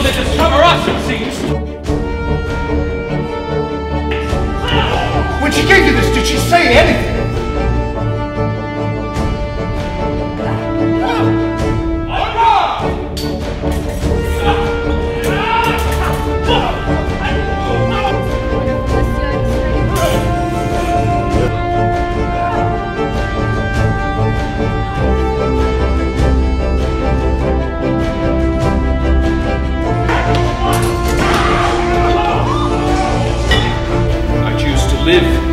people that discover us, it seems. When she gave you this, did she say anything? live.